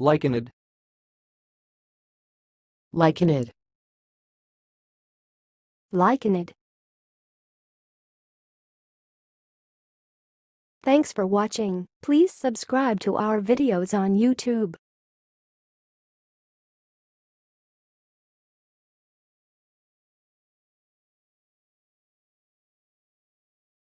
Lichenid. Lichenid. Lichenid. Thanks for watching. Please subscribe to our videos on YouTube.